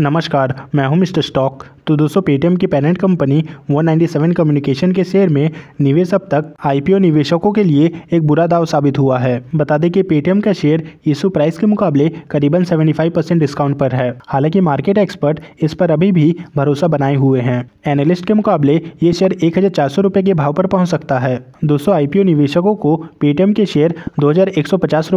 नमस्कार, मैं हूँ मिस्टर स्टॉक। तो दोस्तों पेटीएम की पेरेंट कंपनी 197 कम्युनिकेशन के शेयर में निवेश अब तक आईपीओ निवेशकों के लिए एक बुरा दाव साबित हुआ है। बता दें कि पेटीएम का शेयर इशू प्राइस के मुकाबले करीबन 75 परसेंट डिस्काउंट पर है। हालाँकि मार्केट एक्सपर्ट इस पर अभी भी भरोसा बनाए हुए हैं। एनालिस्ट के मुकाबले ये शेयर एक हज़ार के भाव पर पहुँच सकता है। दोस्तों आईपीओ निवेशकों को पेटीएम के शेयर दो हज़ार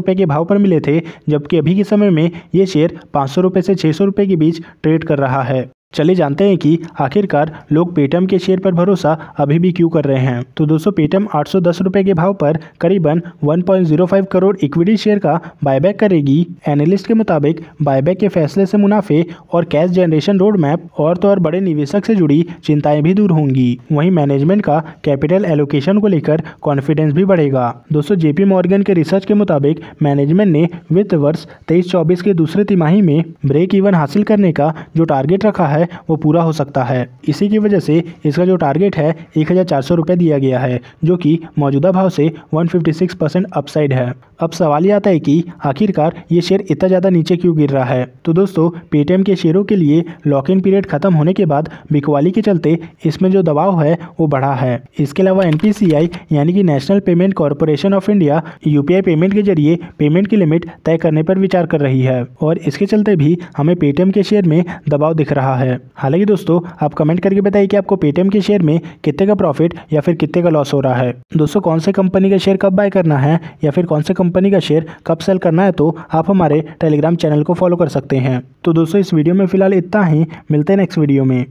के भाव पर मिले थे, जबकि अभी के समय में ये शेयर पाँच सौ से छः सौ के बीच ट्रेड कर रहा है। चलिए जानते हैं कि आखिरकार लोग पेटीएम के शेयर पर भरोसा अभी भी क्यों कर रहे हैं? तो दोस्तों, पेटीएम आठ सौ के भाव पर करीबन 1.05 करोड़ इक्विटी शेयर का बायबैक करेगी। एनालिस्ट के मुताबिक बायबैक के फैसले से मुनाफे और कैश जनरेशन रोड मैप और तो और बड़े निवेशक से जुड़ी चिंताएँ भी दूर होंगी। वहीं मैनेजमेंट का कैपिटल एलोकेशन को लेकर कॉन्फिडेंस भी बढ़ेगा। दोस्तों जेपी मॉर्गन के रिसर्च के मुताबिक मैनेजमेंट ने वित्त वर्ष तेईस चौबीस के दूसरे तिमाही में ब्रेक इवन हासिल करने का जो टारगेट रखा है है, वो पूरा हो सकता है। इसी की वजह से इसका जो टारगेट है, एक हज़ार दिया गया है, जो कि मौजूदा भाव से 156 परसेंट अपसाइड है। अब सवाल ये आता है कि आखिरकार ये शेयर इतना ज़्यादा नीचे क्यों गिर रहा है? तो दोस्तों पेटीएम के शेयरों के लिए लॉक इन पीरियड खत्म होने के बाद बिकवाली के चलते इसमें जो दबाव है, वो बढ़ा है। इसके अलावा एन यानी कि National Payment Corporation of India UPI payment के ज़रिए पेमेंट की लिमिट तय करने पर विचार कर रही है। और इसके चलते भी हमें पेटीएम के शेयर में दबाव दिख रहा है। हालाँकि दोस्तों, आप कमेंट करके बताइए कि आपको पेटीएम के शेयर में कितने का प्रॉफिट या फिर कितने का लॉस हो रहा है। दोस्तों, कौन से कंपनी का शेयर कब बाय करना है या फिर कौन से कंपनी का शेयर कब सेल करना है तो आप हमारे टेलीग्राम चैनल को फॉलो कर सकते हैं। तो दोस्तों, इस वीडियो में फ़िलहाल इतना ही। मिलते हैं नेक्स्ट वीडियो में।